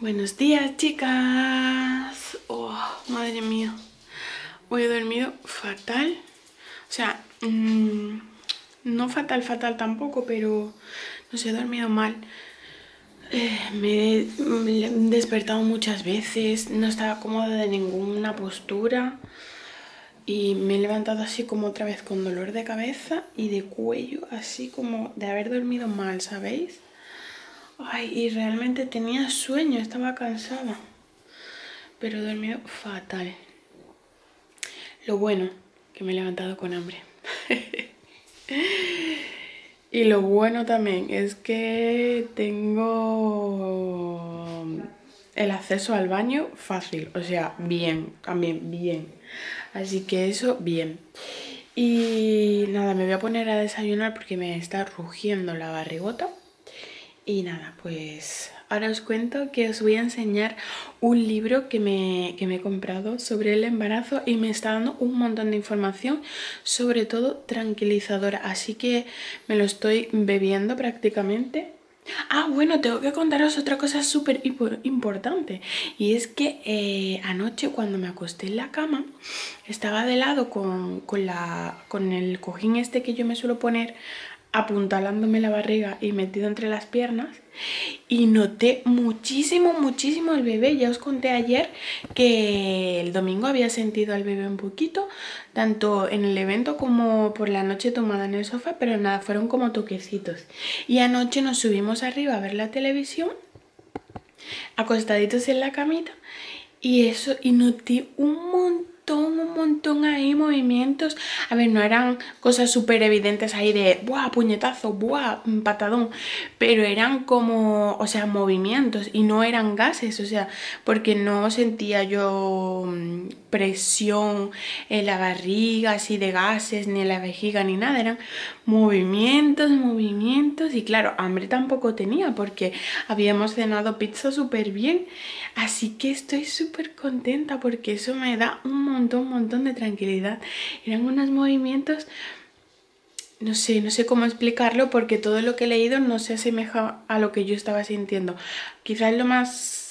Buenos días, chicas. Oh, madre mía. Hoy he dormido fatal. O sea, mmm, no fatal, fatal tampoco, pero no sé, he dormido mal. Eh, me, me, he despertado muchas veces, no estaba cómoda de ninguna postura y me he levantado así como otra vez con dolor de cabeza y de cuello, así como de haber dormido mal, ¿sabéis? Ay, y realmente tenía sueño, estaba cansada. Pero dormido fatal. Lo bueno, que me he levantado con hambre. y lo bueno también es que tengo el acceso al baño fácil. O sea, bien, también bien. Así que eso, bien. Y nada, me voy a poner a desayunar porque me está rugiendo la barrigota. Y nada, pues ahora os cuento que os voy a enseñar un libro que me, que me, he comprado sobre el embarazo y me está dando un montón de información, sobre todo tranquilizadora, así que me lo estoy bebiendo prácticamente. Ah, bueno, tengo que contaros otra cosa súper importante y es que eh, anoche cuando me acosté en la cama estaba de lado con, con, la, con el cojín este que yo me suelo poner apuntalándome la barriga y metido entre las piernas y noté muchísimo, muchísimo el bebé. Ya os conté ayer que el domingo había sentido al bebé un poquito, tanto en el evento como por la noche tomada en el sofá, pero nada, fueron como toquecitos. Y anoche nos subimos arriba a ver la televisión, acostaditos en la camita, y eso, y noté un montón un montón ahí movimientos. A ver, no eran cosas súper evidentes ahí de ¡buah! puñetazo, ¡buah! patadón. Pero eran como, o sea, movimientos y no eran gases, o sea, porque no sentía yo mm, presión en la barriga, así de gases, ni en la vejiga, ni nada. Eran movimientos, movimientos. Y claro, hambre tampoco tenía porque habíamos cenado pizza súper bien. Así que estoy súper contenta porque eso me da un montón, montón de tranquilidad. Eran unos movimientos, no sé, no sé cómo explicarlo porque todo lo que he leído no se asemeja a lo que yo estaba sintiendo. Quizás lo más...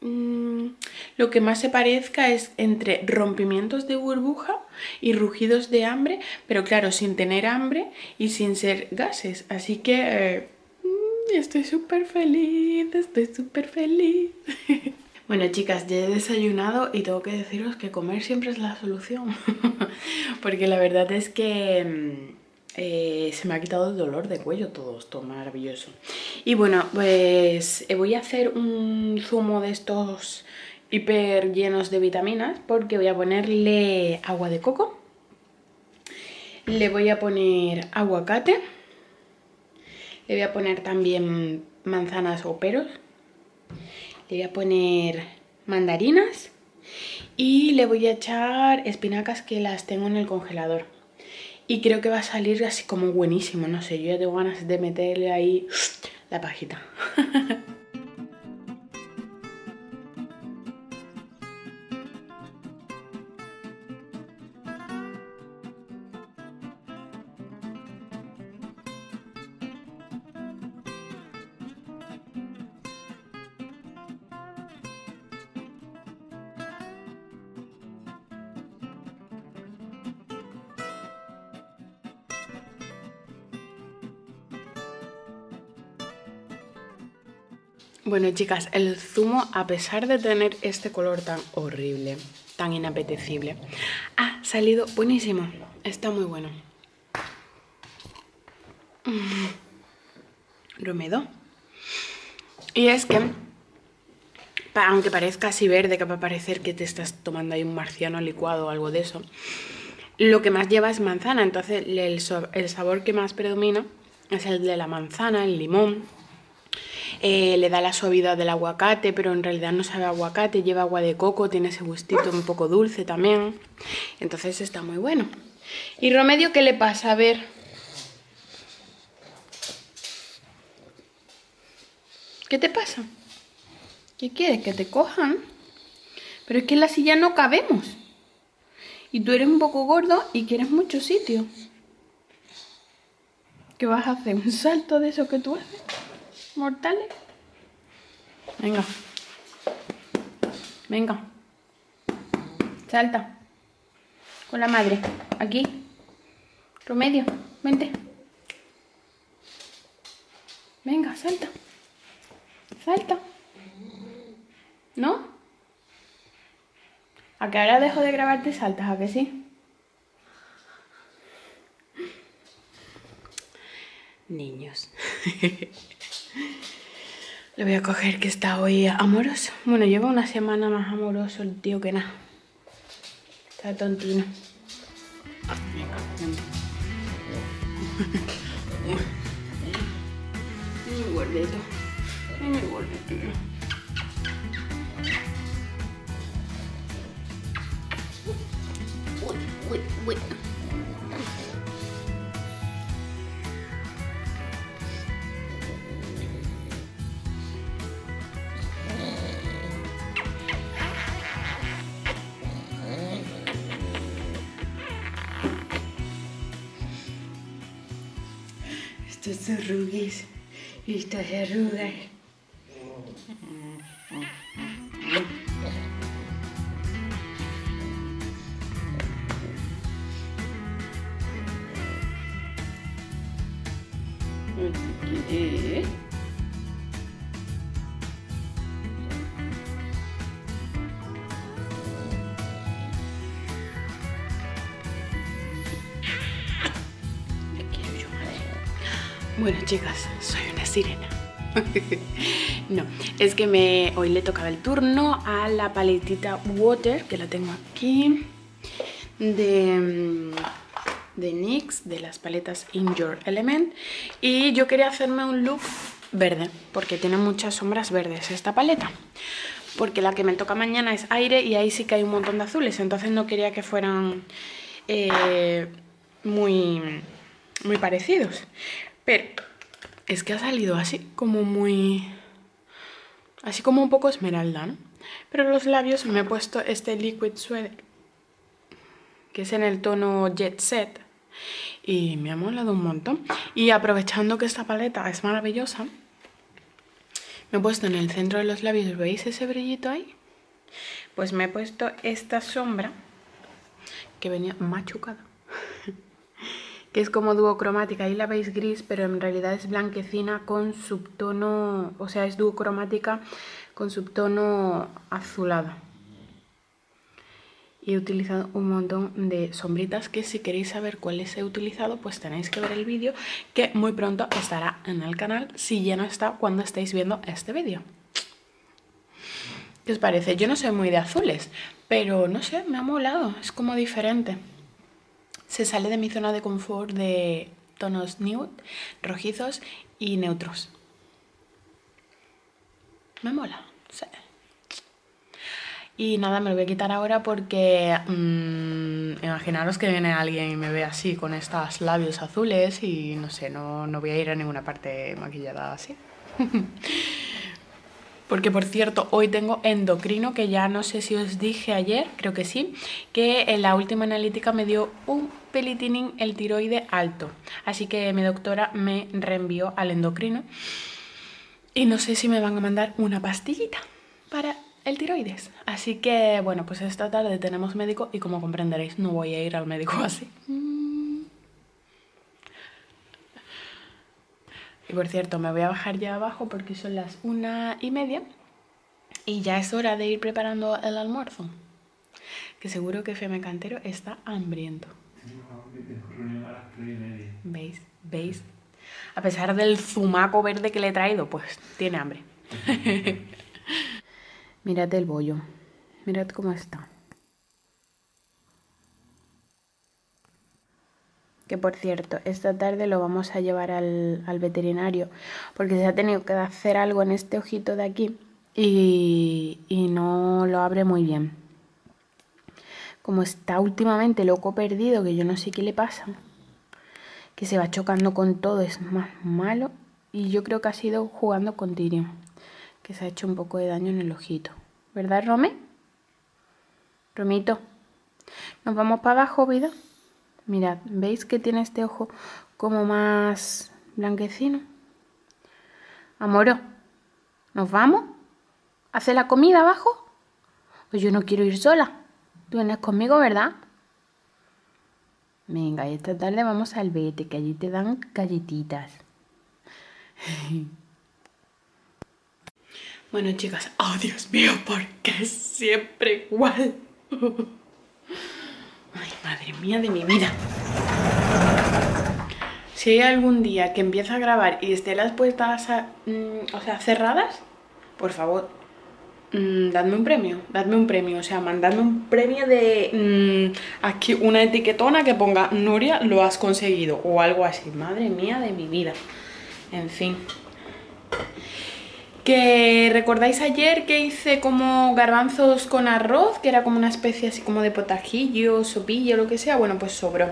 Mmm, lo que más se parezca es entre rompimientos de burbuja y rugidos de hambre, pero claro, sin tener hambre y sin ser gases. Así que... Eh, Estoy súper feliz, estoy súper feliz. Bueno chicas, ya he desayunado y tengo que deciros que comer siempre es la solución Porque la verdad es que mm, eh, se me ha quitado el dolor de cuello todo esto, maravilloso Y bueno, pues eh, voy a hacer un zumo de estos hiper llenos de vitaminas Porque voy a ponerle agua de coco Le voy a poner aguacate le voy a poner también manzanas o peros. Le voy a poner mandarinas. Y le voy a echar espinacas que las tengo en el congelador. Y creo que va a salir así como buenísimo, no sé, yo ya tengo ganas de meterle ahí la pajita. Bueno chicas, el zumo a pesar de tener este color tan horrible, tan inapetecible, ha salido buenísimo, está muy bueno. Romedo. Mm. Y es que, aunque parezca así verde, que va a parecer que te estás tomando ahí un marciano licuado o algo de eso, lo que más lleva es manzana, entonces el, el sabor que más predomina es el de la manzana, el limón, eh, le da la suavidad del aguacate, pero en realidad no sabe aguacate, lleva agua de coco, tiene ese gustito un poco dulce también. Entonces está muy bueno. ¿Y Romedio qué le pasa? A ver. ¿Qué te pasa? ¿Qué quieres? ¿Que te cojan? Pero es que en la silla no cabemos. Y tú eres un poco gordo y quieres mucho sitio. ¿Qué vas a hacer? ¿Un salto de eso que tú haces? Mortales. Venga, Venga. Salta. Con la madre. Aquí. Promedio. Vente. Venga, salta. Salta. ¿No? ¿A qué ahora dejo de grabarte saltas? ¿A que sí? Niños. Le voy a coger que está hoy amoroso. Bueno, lleva una semana más amoroso el tío que nada. Está tontino. Gordito. Mi gordito. Uy, uy, uy. Estos arrugues, estas arrugas. Eh. Bueno, chicas, soy una sirena. no, es que hoy le tocaba el turno a la paletita Water, que la tengo aquí, de, mm, de NYX, de las paletas In Your Element. Y yo quería hacerme un look verde, porque tiene muchas sombras verdes esta paleta. Porque la que me toca mañana es aire y ahí sí que hay un montón de azules, entonces no quería que fueran eh, muy, muy parecidos. Pero es que ha salido así, como muy... Así como un poco esmeralda, ¿no? Pero los labios me he puesto este Liquid Suede, que es en el tono Jet Set. Y me ha molado un montón. Y aprovechando que esta paleta es maravillosa, me he puesto en el centro de los labios, ¿veis ese brillito ahí? Pues me he puesto esta sombra, que venía machucada que es como duocromática, ahí la veis gris, pero en realidad es blanquecina con subtono, o sea, es duocromática con subtono azulado. Y he utilizado un montón de sombritas que si queréis saber cuáles he utilizado, pues tenéis que ver el vídeo que muy pronto estará en el canal, si ya no está cuando estáis viendo este vídeo. ¿Qué os parece? Yo no soy muy de azules, pero no sé, me ha molado, es como diferente se sale de mi zona de confort de tonos nude, rojizos y neutros. Me mola, sí. Y nada, me lo voy a quitar ahora porque mmm, imaginaros que viene alguien y me ve así con estos labios azules y no sé, no, no voy a ir a ninguna parte maquillada así. Porque por cierto, hoy tengo endocrino, que ya no sé si os dije ayer, creo que sí, que en la última analítica me dio un pelitinín el tiroide alto. Así que mi doctora me reenvió al endocrino. Y no sé si me van a mandar una pastillita para el tiroides. Así que, bueno, pues esta tarde tenemos médico y como comprenderéis, no voy a ir al médico así. Y por cierto, me voy a bajar ya abajo porque son las una y media y ya es hora de ir preparando el almuerzo. Que seguro que Feme Cantero está hambriento. ¿Veis? ¿Veis? A pesar del zumaco verde que le he traído, pues tiene hambre. Mirad el bollo. Mirad cómo está. Que por cierto, esta tarde lo vamos a llevar al, veterinario porque se ha tenido que hacer algo en este ojito de aquí y, y no lo abre muy bien. Como está últimamente loco perdido, que yo no sé qué le pasa, que se va chocando con todo, es más malo y yo creo que ha sido jugando con Tyrion, que se ha hecho un poco de daño en el ojito. ¿Verdad, Rome? Romito, ¿nos vamos para abajo, vida? Mirad, ¿veis que tiene este ojo como más blanquecino? Amoro, ¿nos vamos? ¿Hace la comida abajo? Pues yo no quiero ir sola. Tú vienes conmigo, ¿verdad? Venga, y esta tarde vamos al vete, que allí te dan galletitas. Bueno, chicas, oh Dios mío, ¿por qué siempre igual? Madre mía de mi vida. Si hay algún día que empieza a grabar y esté las puertas, mm, o sea, cerradas, por favor, mm, dadme un premio, dadme un premio, o sea, mandadme un premio de mm, aquí una etiquetona que ponga Nuria, lo has conseguido, o algo así, madre mía de mi vida. En fin. Que recordáis ayer que hice como garbanzos con arroz, que era como una especie así como de potajillo, sopillo, lo que sea, bueno, pues sobró.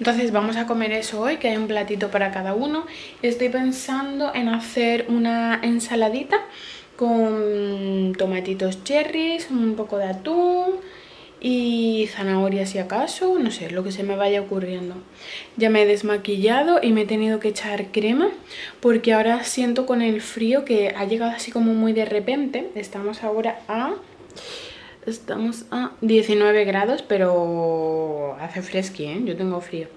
Entonces vamos a comer eso hoy, que hay un platito para cada uno. Estoy pensando en hacer una ensaladita con tomatitos cherries, un poco de atún y zanahoria si acaso, no sé, lo que se me vaya ocurriendo. Ya me he desmaquillado y me he tenido que echar crema porque ahora siento con el frío que ha llegado así como muy de repente. Estamos ahora a... Estamos a 19 grados, pero hace fresqui, ¿eh? Yo tengo frío.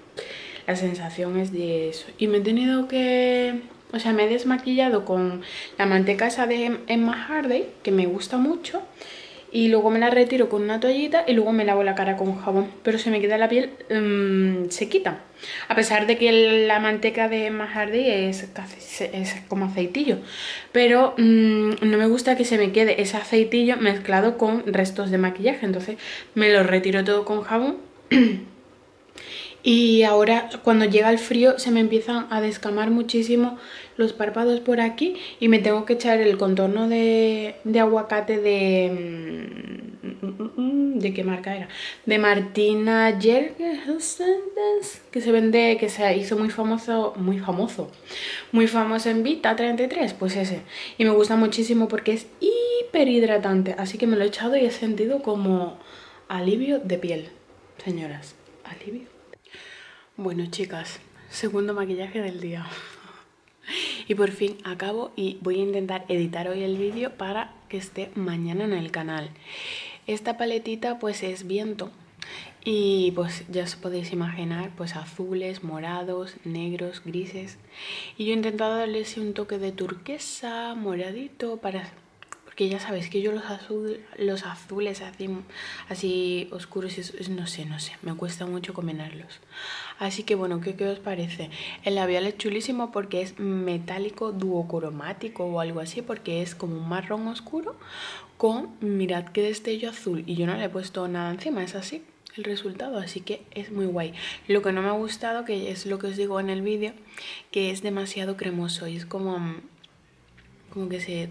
La sensación es de eso. Y me he tenido que... O sea, me he desmaquillado con la manteca esa de Emma Hardy, que me gusta mucho y luego me la retiro con una toallita y luego me lavo la cara con jabón. Pero se me queda la piel um, sequita. A pesar de que la manteca de Mahardy es, es como aceitillo. Pero mm, no me gusta que se me quede ese aceitillo mezclado con restos de maquillaje. Entonces me lo retiro todo con jabón. Y ahora cuando llega el frío se me empiezan a descamar muchísimo los párpados por aquí y me tengo que echar el contorno de, aguacate de... Mm, ¿De qué marca era? De Martina Jerger que se vende, que se hizo muy famoso, muy famoso, muy famoso en Vita 33, pues ese. Y me gusta muchísimo porque es hiper hidratante, así que me lo he echado y he sentido como alivio de piel, señoras, alivio. Bueno chicas, segundo maquillaje del día. Y por fin acabo y voy a intentar editar hoy el vídeo para que esté mañana en el canal. Esta paletita pues es viento y pues ya os podéis imaginar pues azules, morados, negros, grises. Y yo he intentado darle un toque de turquesa, moradito para que ya sabéis que yo los, azul, los azules así, así oscuros, no sé, no sé, me cuesta mucho combinarlos. Así que bueno, ¿qué, ¿qué, os parece? El labial es chulísimo porque es metálico duocromático o algo así, porque es como un marrón oscuro con, mirad qué destello azul, y yo no le he puesto nada encima, es así el resultado, así que es muy guay. Lo que no me ha gustado, que es lo que os digo en el vídeo, que es demasiado cremoso y es como, como que se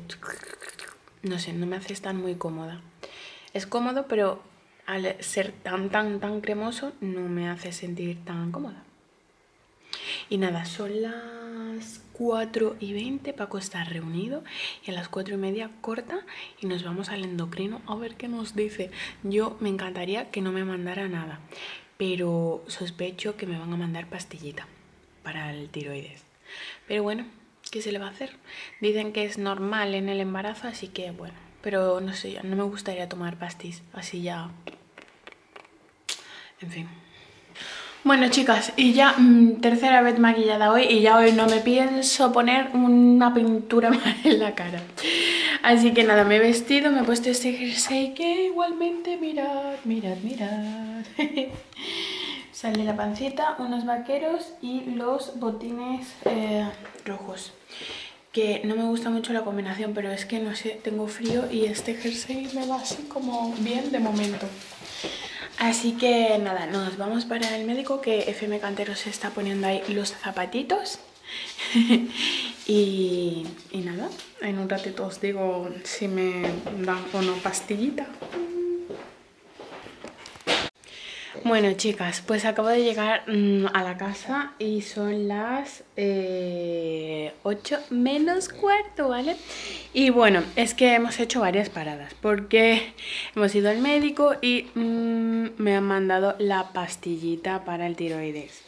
no sé, no me hace estar muy cómoda. Es cómodo, pero al ser tan, tan, tan cremoso no me hace sentir tan cómoda. Y nada, son las 4 y 20, Paco está reunido y a las 4 y media corta y nos vamos al endocrino a ver qué nos dice. Yo me encantaría que no me mandara nada, pero sospecho que me van a mandar pastillita para el tiroides. Pero bueno, ¿Qué se le va a hacer? Dicen que es normal en el embarazo, así que bueno. Pero no sé, no me gustaría tomar pastis, así ya... En fin. Bueno chicas, y ya mm, tercera vez maquillada hoy y ya hoy no me pienso poner una pintura más en la cara. Así que nada, me he vestido, me he puesto este jersey que igualmente, mirad, mirad, mirad. Sale la pancita, unos vaqueros y los botines eh, rojos. Que no me gusta mucho la combinación, pero es que no sé, tengo frío y este jersey me va así como bien de momento. Así que nada, nos vamos para el médico que FM Cantero se está poniendo ahí los zapatitos. y, y nada, en un ratito os digo si me dan o no pastillita. Bueno chicas, pues acabo de llegar mm, a la casa y son las 8 eh, menos cuarto, ¿vale? Y bueno, es que hemos hecho varias paradas porque hemos ido al médico y mm, me han mandado la pastillita para el tiroides.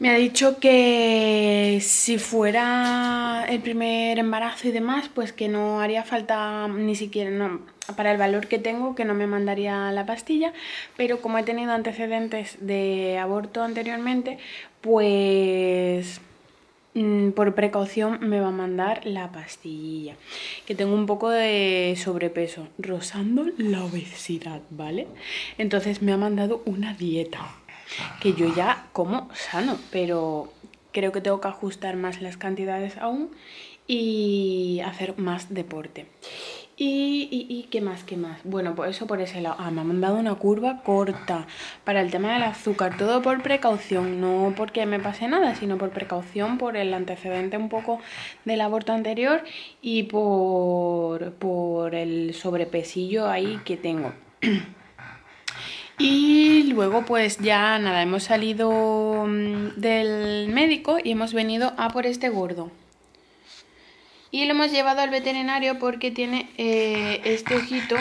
Me ha dicho que si fuera el primer embarazo y demás, pues que no haría falta ni siquiera, para el valor que tengo, que no me mandaría la pastilla, pero como he tenido antecedentes de aborto anteriormente, pues mm, por precaución me va a mandar la pastilla. Que tengo un poco de sobrepeso, rozando la obesidad, ¿vale? Entonces me ha mandado una dieta que yo ya como sano, pero creo que tengo que ajustar más las cantidades aún y hacer más deporte. Y, y, qué más, qué más. Bueno, pues eso por ese lado. Ah, me han dado una curva corta para el tema del azúcar. Todo por precaución, no porque me pase nada, sino por precaución, por el antecedente un poco del aborto anterior y por, por el sobrepesillo ahí que tengo. Y luego pues ya nada, hemos salido mm, del médico y hemos venido a por este gordo. Y lo hemos llevado al veterinario porque tiene eh, este ojito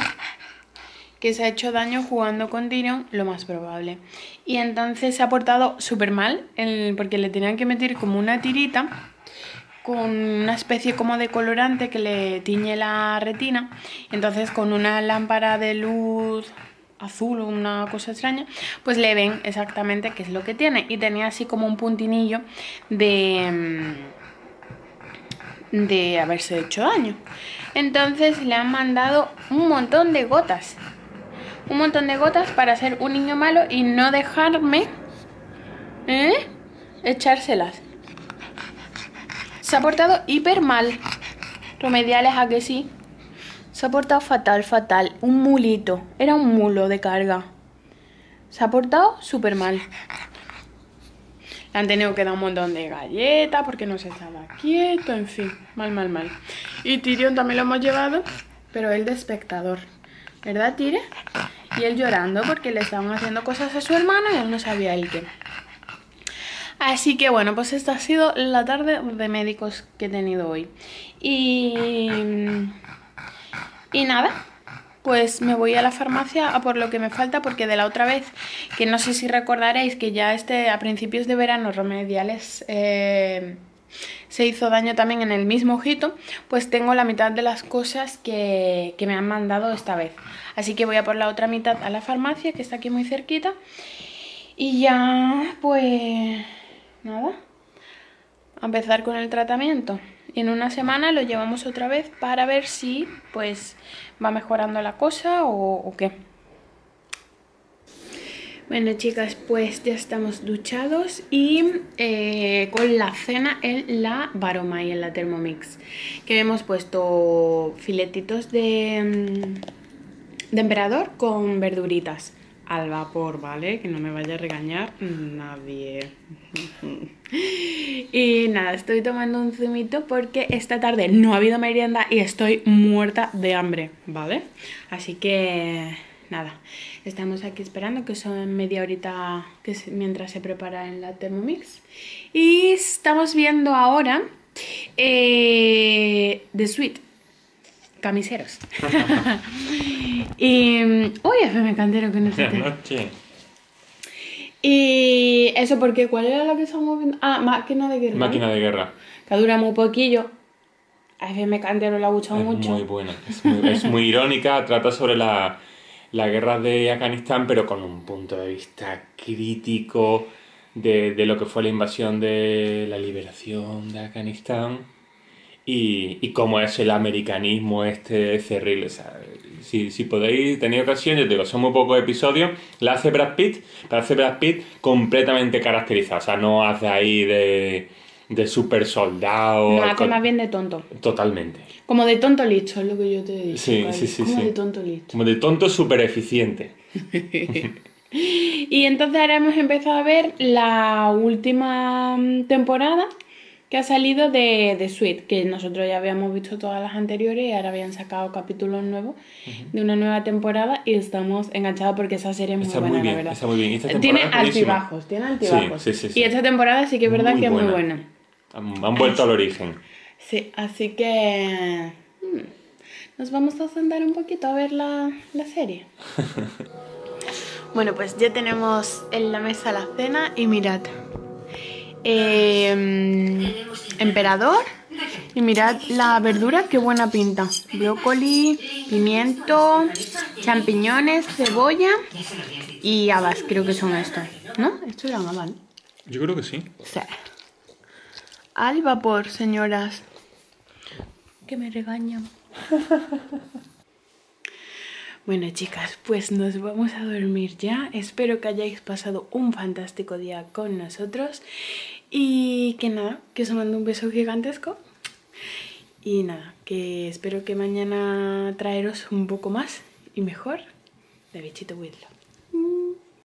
que se ha hecho daño jugando con Tyrion, lo más probable. Y entonces se ha portado súper mal porque le tenían que meter como una tirita con una especie como de colorante que le tiñe la retina. Entonces con una lámpara de luz azul o una cosa extraña, pues le ven exactamente qué es lo que tiene. Y tenía así como un puntinillo de, mm, de haberse hecho daño. Entonces le han mandado un montón de gotas. Un montón de gotas para ser un niño malo y no dejarme ¿eh? echárselas. Se ha portado hiper mal. Remediales a que sí. Se ha portado fatal, fatal. Un mulito. Era un mulo de carga. Se ha portado súper mal. Le han tenido que dar un montón de galletas porque no se estaba quieto, en fin, mal, mal, mal. Y Tyrion también lo hemos llevado, pero él de espectador. ¿Verdad, Tire? Y él llorando porque le estaban haciendo cosas a su hermano y él no sabía el qué. Así que bueno, pues esta ha sido la tarde de médicos que he tenido hoy. Y y nada, pues me voy a la farmacia a por lo que me falta porque de la otra vez, que no sé si recordaréis que ya este a principios de verano remediales eh, se hizo daño también en el mismo ojito, pues tengo la mitad de las cosas que, que me han mandado esta vez. Así que voy a por la otra mitad a la farmacia que está aquí muy cerquita y ya pues nada, a empezar con el tratamiento en una semana lo llevamos otra vez para ver si pues va mejorando la cosa o, qué. Bueno chicas, pues ya estamos duchados y eh, con la cena en la Baroma y en la Thermomix. Que hemos puesto filetitos de, mm, de emperador con verduritas al vapor, ¿vale? Que no me vaya a regañar nadie. y nada, estoy tomando un zumito porque esta tarde no ha habido merienda y estoy muerta de hambre, ¿vale? Así que nada, estamos aquí esperando que son media horita que mientras se prepara en la Thermomix. Y estamos viendo ahora eh, The Sweet, camiseros. y. Uy, FM Cantero que no sé. noche. Y eso porque, ¿cuál era la que estamos viendo? Ah, máquina de guerra. Máquina de guerra. Que dura muy poquillo. A FM Cantero le ha gustado es mucho. Muy buena. Es muy, es muy irónica. Trata sobre la, la guerra de Afganistán, pero con un punto de vista crítico de, de lo que fue la invasión de la liberación de Afganistán y, y cómo es el americanismo este cerril. O sea, si, si podéis tener ocasión, yo te digo, son muy pocos episodios, la hace Brad Pitt, pero hace Brad Pitt completamente caracterizado, o sea, no hace ahí de, de super soldado. No, hace más bien de tonto. Totalmente. Como de tonto listo, es lo que yo te digo. Sí, sí, sí. Como de tonto listo. Como de tonto super eficiente. y entonces ahora hemos empezado a ver la última temporada que ha salido de, de Sweet, que nosotros ya habíamos visto todas las anteriores y ahora habían sacado capítulos nuevos de una nueva temporada y estamos enganchados porque esa serie es muy buena, la verdad. Está muy bien. tiene altibajos, tiene altibajos. Sí, sí, sí, y esta temporada sí que es verdad que es muy buena. Han, vuelto al origen. Sí, así que hmm, nos vamos a sentar un poquito a ver la, la serie. bueno, pues ya tenemos en la mesa la cena y mirad. Eh, emperador. Y mirad la verdura, qué buena pinta. Brócoli, pimiento, champiñones, cebolla y habas, creo que son estos. ¿No? Esto eran habas. Yo creo que sí. Sí. Al vapor, señoras. Que me regañan. Bueno, chicas, pues nos vamos a dormir ya. Espero que hayáis pasado un fantástico día con nosotros. Y que nada, que os mando un beso gigantesco. Y nada, que espero que mañana traeros un poco más y mejor de Bichito Willow.